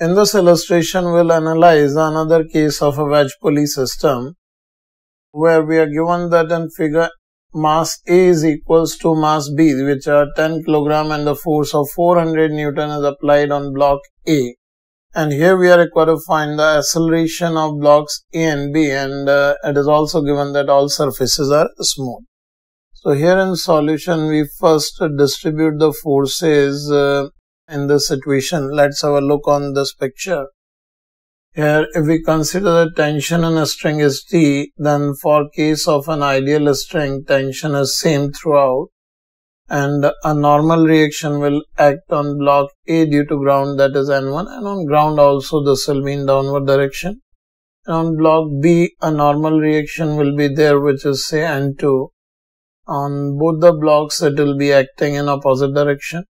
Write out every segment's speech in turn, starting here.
In this illustration, we'll analyze another case of a wedge pulley system where we are given that in figure mass A is equals to mass B which are 10 kilogram and the force of 400 Newton is applied on block A. And here we are required to find the acceleration of blocks A and B and uh, it is also given that all surfaces are smooth. So here in solution we first distribute the forces uh, in this situation. Let's have a look on this picture. Here, if we consider the tension in a string is T, then for case of an ideal string, tension is same throughout and a normal reaction will act on block A due to ground that is N1 and on ground also this will be in downward direction. And on block B, a normal reaction will be there which is say N2. On both the blocks it will be acting in opposite direction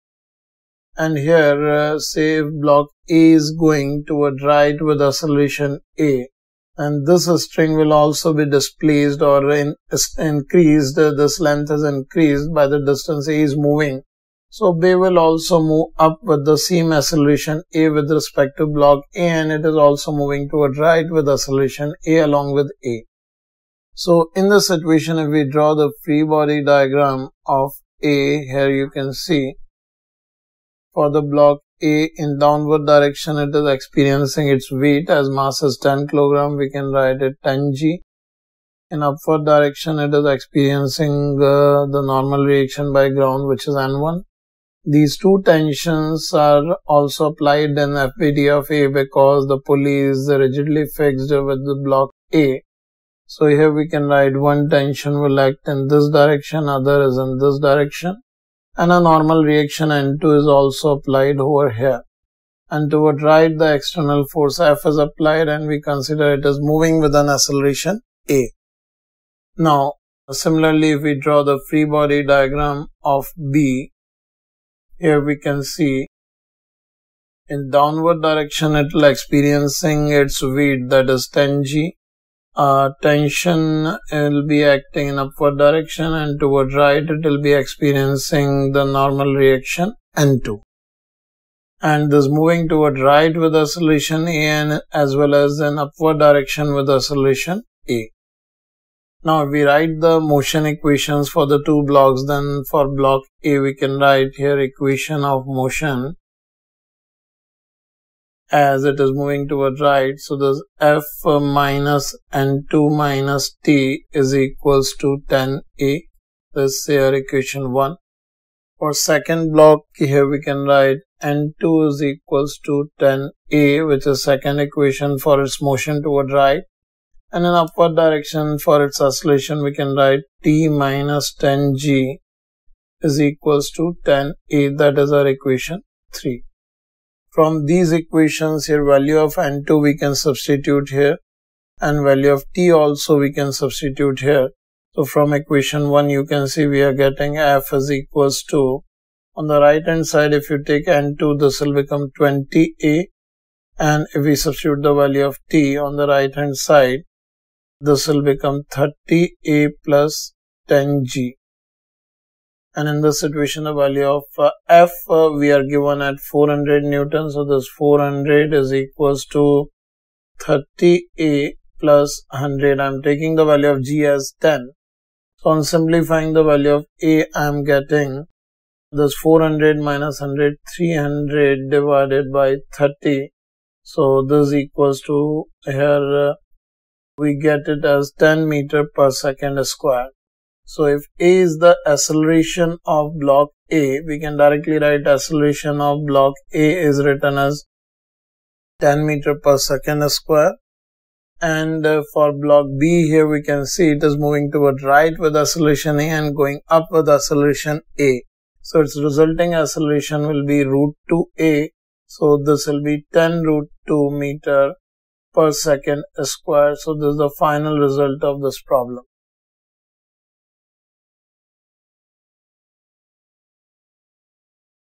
and here uh, say block A is going toward right with acceleration A and this string will also be displaced or in, increased this length is increased by the distance A is moving so they will also move up with the same acceleration A with respect to block A and it is also moving toward right with acceleration A along with A. So in this situation if we draw the free body diagram of A here you can see for the block A in downward direction it is experiencing its weight. As mass is 10 kg we can write it 10g in upward direction it is experiencing uh, the normal reaction by ground which is n1 these two tensions are also applied in FBD of A because the pulley is rigidly fixed with the block A. So here we can write one tension will act in this direction, other is in this direction and a normal reaction N2 is also applied over here. And toward right, the external force F is applied and we consider it as moving with an acceleration A. Now, similarly, if we draw the free body diagram of B, here we can see in downward direction it will experiencing its weight that is 10g uh, tension will be acting in upward direction and toward right it will be experiencing the normal reaction N2 and this moving toward right with acceleration A and as well as an upward direction with acceleration A. Now if we write the motion equations for the two blocks then for block A we can write here equation of motion as it is moving towards right. So this f minus n2 minus t is equals to 10a. This is our equation 1. For second block here we can write n2 is equals to 10a which is second equation for its motion toward right. And in upward direction for its oscillation we can write t minus 10g is equals to 10a that is our equation 3. From these equations here value of n2 we can substitute here and value of t also we can substitute here. So from equation 1 you can see we are getting f is equals to on the right hand side if you take n2 this will become 20a and if we substitute the value of t on the right hand side this will become 30a plus 10g and in this situation the value of uh, f uh, we are given at 400 newton. So this 400 is equals to 30a plus 100 i'm taking the value of g as 10 so on simplifying the value of a i'm getting. This 400 minus 100 300 divided by 30 so this equals to here uh, we get it as 10 meter per second square so if A is the acceleration of block A, we can directly write acceleration of block A is written as 10 meter per second square. And uh, for block B here we can see it is moving toward right with acceleration A and going up with acceleration A. So its resulting acceleration will be root 2A. So this will be 10 root 2 meter per second square. So this is the final result of this problem.